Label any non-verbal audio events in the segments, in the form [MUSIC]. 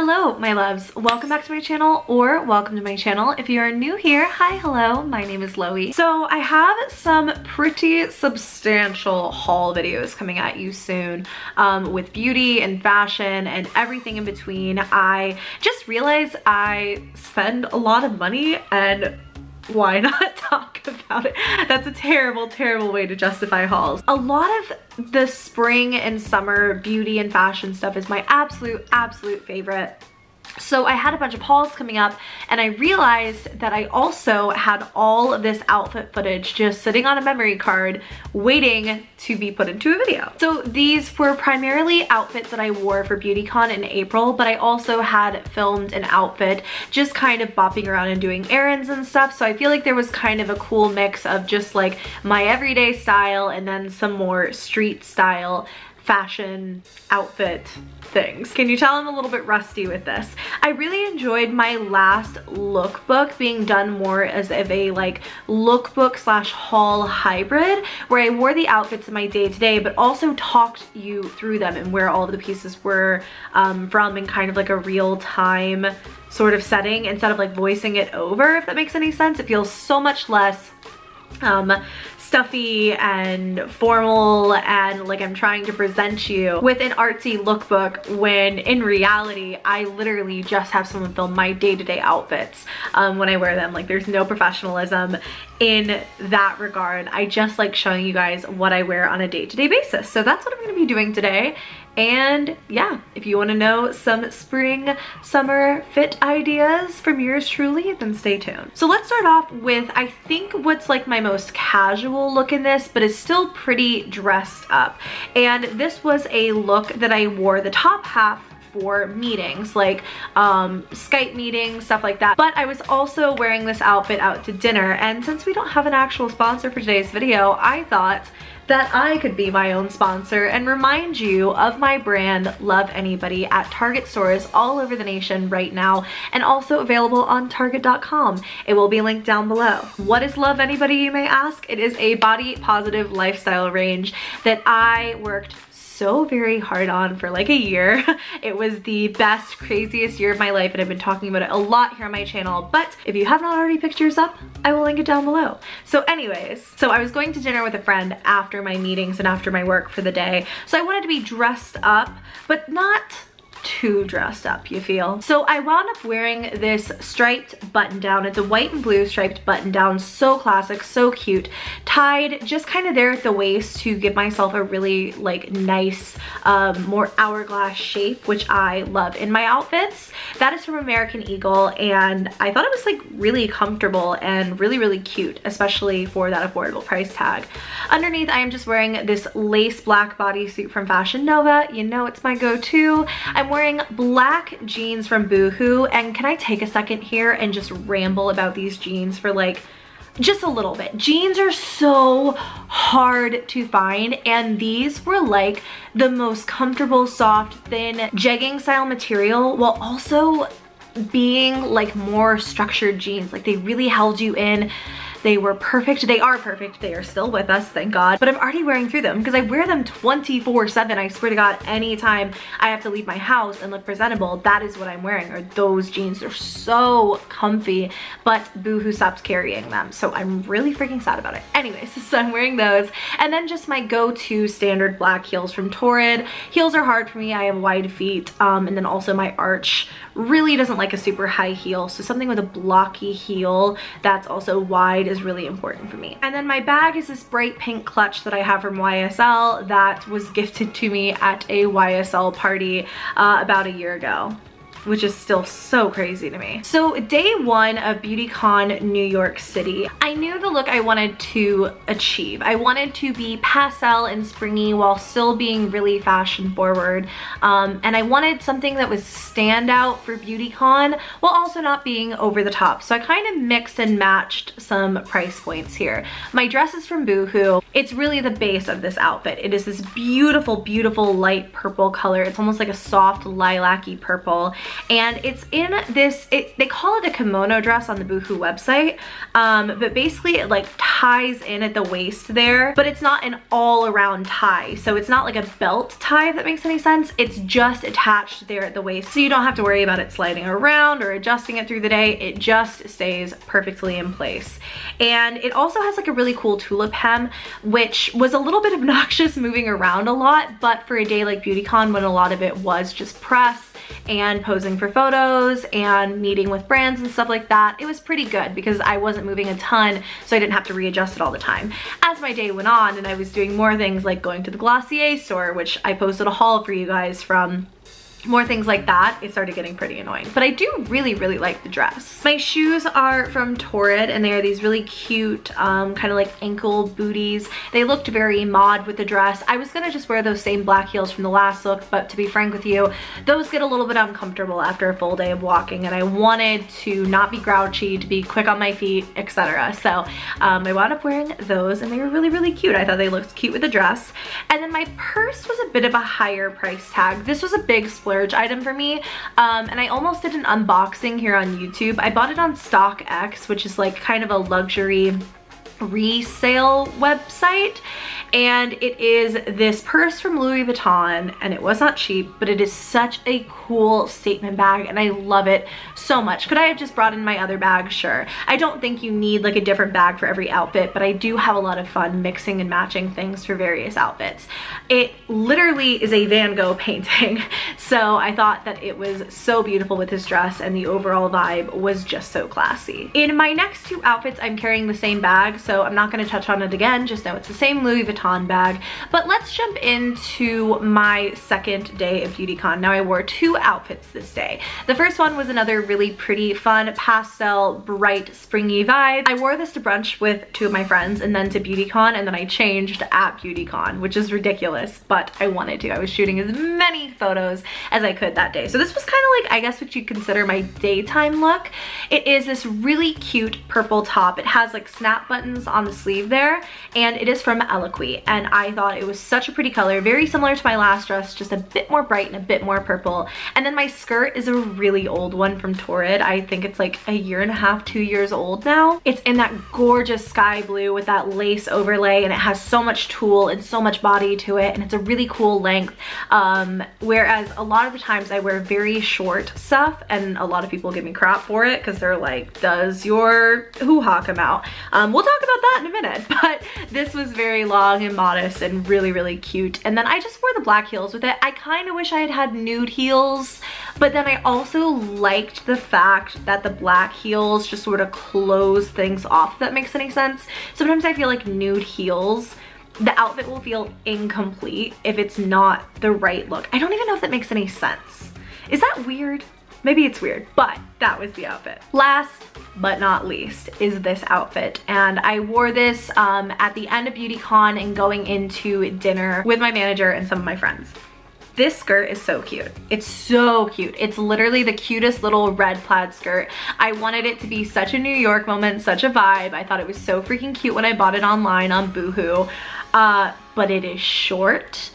Hello, my loves. Welcome back to my channel or welcome to my channel. If you are new here, hi, hello, my name is Loey. So I have some pretty substantial haul videos coming at you soon um, with beauty and fashion and everything in between. I just realized I spend a lot of money and why [LAUGHS] not talk about it? That's a terrible, terrible way to justify hauls. A lot of the spring and summer beauty and fashion stuff is my absolute, absolute favorite. So I had a bunch of hauls coming up and I realized that I also had all of this outfit footage just sitting on a memory card waiting to be put into a video. So these were primarily outfits that I wore for BeautyCon in April, but I also had filmed an outfit just kind of bopping around and doing errands and stuff. So I feel like there was kind of a cool mix of just like my everyday style and then some more street style fashion outfit things. Can you tell I'm a little bit rusty with this? I really enjoyed my last lookbook being done more as of a like lookbook slash haul hybrid where I wore the outfits in my day to day but also talked you through them and where all of the pieces were um, from in kind of like a real time sort of setting instead of like voicing it over if that makes any sense. It feels so much less um, stuffy and formal and like I'm trying to present you with an artsy lookbook when in reality I literally just have someone film my day-to-day -day outfits um, when I wear them. Like there's no professionalism in that regard I just like showing you guys what I wear on a day-to-day -day basis so that's what I'm gonna be doing today and yeah, if you wanna know some spring, summer fit ideas from yours truly, then stay tuned. So let's start off with, I think what's like my most casual look in this, but is still pretty dressed up. And this was a look that I wore the top half for meetings like um, Skype meetings, stuff like that. But I was also wearing this outfit out to dinner and since we don't have an actual sponsor for today's video, I thought that I could be my own sponsor and remind you of my brand Love AnyBody at Target stores all over the nation right now and also available on Target.com. It will be linked down below. What is Love AnyBody you may ask? It is a body positive lifestyle range that I worked so very hard on for like a year. [LAUGHS] It was the best, craziest year of my life and I've been talking about it a lot here on my channel. But if you have not already picked yours up, I will link it down below. So anyways, so I was going to dinner with a friend after my meetings and after my work for the day. So I wanted to be dressed up, but not too dressed up, you feel? So I wound up wearing this striped button down. It's a white and blue striped button down, so classic, so cute, tied just kind of there at the waist to give myself a really like nice, um, more hourglass shape, which I love in my outfits. That is from American Eagle and I thought it was like really comfortable and really, really cute, especially for that affordable price tag. Underneath, I am just wearing this lace black bodysuit from Fashion Nova. You know it's my go-to. I'm I'm wearing black jeans from Boohoo and can I take a second here and just ramble about these jeans for like just a little bit. Jeans are so hard to find and these were like the most comfortable, soft, thin, jegging style material while also being like more structured jeans. Like they really held you in they were perfect. They are perfect. They are still with us, thank God. But I'm already wearing through them because I wear them 24 7. I swear to God, anytime I have to leave my house and look presentable, that is what I'm wearing are those jeans. They're so comfy, but Boohoo stops carrying them. So I'm really freaking sad about it. Anyways, [LAUGHS] so I'm wearing those. And then just my go-to standard black heels from Torrid. Heels are hard for me. I have wide feet. Um, and then also my arch really doesn't like a super high heel. So something with a blocky heel that's also wide is really important for me. And then my bag is this bright pink clutch that I have from YSL that was gifted to me at a YSL party uh, about a year ago which is still so crazy to me. So day one of BeautyCon New York City, I knew the look I wanted to achieve. I wanted to be pastel and springy while still being really fashion forward. Um, and I wanted something that was stand out for BeautyCon while also not being over the top. So I kind of mixed and matched some price points here. My dress is from Boohoo. It's really the base of this outfit. It is this beautiful, beautiful light purple color. It's almost like a soft lilac-y purple And it's in this, it, they call it a kimono dress on the Boohoo website. Um, but basically it like ties in at the waist there, but it's not an all around tie. So it's not like a belt tie, if that makes any sense. It's just attached there at the waist. So you don't have to worry about it sliding around or adjusting it through the day. It just stays perfectly in place. And it also has like a really cool tulip hem, which was a little bit [LAUGHS] obnoxious moving around a lot, but for a day like BeautyCon when a lot of it was just press and posing for photos and meeting with brands and stuff like that, it was pretty good because I wasn't moving a ton so I didn't have to readjust it all the time. As my day went on and I was doing more things like going to the Glossier store, which I posted a haul for you guys from more things like that, it started getting pretty annoying. But I do really, really like the dress. My shoes are from Torrid and they are these really cute, um, kind of like ankle booties. They looked very mod with the dress. I was gonna just wear those same black heels from the last look, but to be frank with you, those get a little bit uncomfortable after a full day of walking and I wanted to not be grouchy, to be quick on my feet, etc. So um, I wound up wearing those and they were really, really cute. I thought they looked cute with the dress. And then my purse was a bit of a higher price tag. This was a big splurge item for me. Um, and I almost did an unboxing here on YouTube. I bought it on StockX, which is like kind of a luxury resale website and it is this purse from Louis Vuitton and it was not cheap but it is such a cool statement bag and I love it so much. Could I have just brought in my other bag? Sure. I don't think you need like a different bag for every outfit but I do have a lot of fun mixing and matching things for various outfits. It literally is a Van Gogh painting [LAUGHS] so I thought that it was so beautiful with this dress and the overall vibe was just so classy. In my next two outfits I'm carrying the same bag so I'm not going to touch on it again just know it's the same Louis Vuitton Vuitton bag. But let's jump into my second day of BeautyCon. Now I wore two outfits this day. The first one was another really pretty, fun, pastel, bright, springy vibe. I wore this to brunch with two of my friends and then to BeautyCon and then I changed at BeautyCon, which is ridiculous, but I wanted to. I was shooting as many photos as I could that day. So this was kind of like, I guess what you'd consider my daytime look. It is this really cute purple top. It has like snap buttons on the sleeve there and it is from And I thought it was such a pretty color, very similar to my last dress, just a bit more bright and a bit more purple. And then my skirt is a really old one from Torrid. I think it's like a year and a half, two years old now. It's in that gorgeous sky blue with that lace overlay and it has so much tulle and so much body to it and it's a really cool length. Um, whereas a lot of the times I wear very short stuff and a lot of people give me crap for it because they're like, does your hoo-ha come out? Um, we'll talk about that in a minute, [LAUGHS] but this was very long young and modest and really, really cute. And then I just wore the black heels with it. I kind of wish I had had nude heels, but then I also liked the fact that the black heels just sort of close things off, if that makes any sense. Sometimes I feel like nude heels the outfit will feel incomplete if it's not the right look. I don't even know if that makes any sense. Is that weird? Maybe it's weird, but that was the outfit. Last but not least is this outfit. And I wore this um, at the end of BeautyCon and going into dinner with my manager and some of my friends. This skirt is so cute. It's so cute. It's literally the cutest little red plaid skirt. I wanted it to be such a New York moment, such a vibe. I thought it was so freaking cute when I bought it online on Boohoo. Uh, but it is short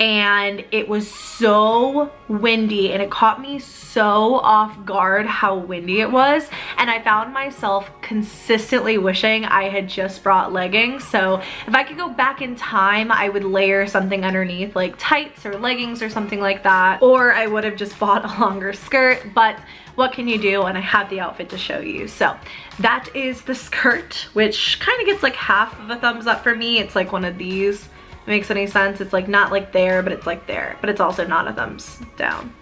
and it was so windy and it caught me so off guard how windy it was and I found myself consistently wishing I had just brought leggings. So if I could go back in time I would layer something underneath like tights or leggings or something like that or I would have just bought a longer skirt but what can you do? And I have the outfit to show you. So that is the skirt which kind of gets like half of a thumbs up for me. It's like one of these makes any sense. It's like not like there, but it's like there. But it's also not a thumbs down.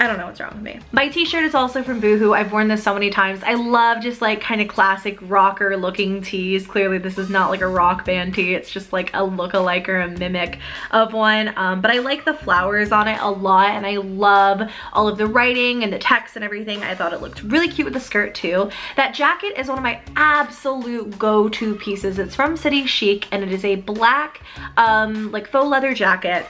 I don't know what's wrong with me. My t-shirt is also from Boohoo. I've worn this so many times. I love just like kind of classic rocker looking tees. Clearly this is not like a rock band tee. It's just like a look-alike or a mimic of one. Um, but I like the flowers on it a lot and I love all of the writing and the text and everything. I thought it looked really cute with the skirt too. That jacket is one of my absolute go-to pieces. It's from City Chic and it is a black um, like faux leather jacket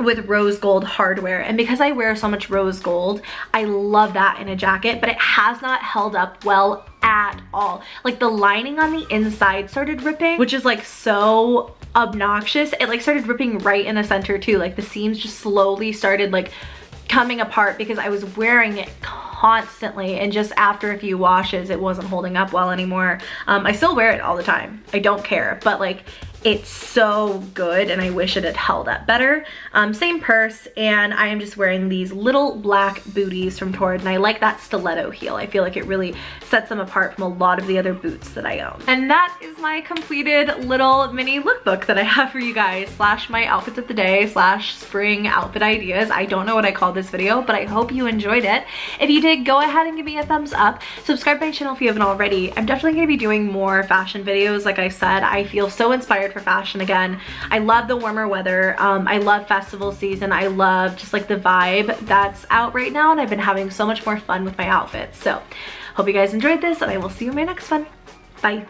with rose gold hardware. And because I wear so much rose gold I love that in a jacket but it has not held up well at all. Like the lining on the inside started ripping which is like so obnoxious. It like started ripping right in the center too. Like the seams just slowly started like coming apart because I was wearing it constantly. And just after a few washes it wasn't holding up well anymore. Um, I still wear it all the time. I don't care. But like it's so good and I wish it had held up better. Um, same purse and I am just wearing these little black booties from Torrid and I like that stiletto heel. I feel like it really sets them apart from a lot of the other boots that I own. And that is my completed little mini lookbook that I have for you guys slash my outfits of the day slash spring outfit ideas. I don't know what I called this video but I hope you enjoyed it. If you did go ahead and give me a thumbs up. Subscribe to my channel if you haven't already. I'm definitely going to be doing more fashion videos like I said. I feel so inspired for fashion again. I love the warmer weather. Um, I love festival season. I love just like the vibe that's out right now and I've been having so much more fun with my outfits. So hope you guys enjoyed this and I will see you in my next one. Bye.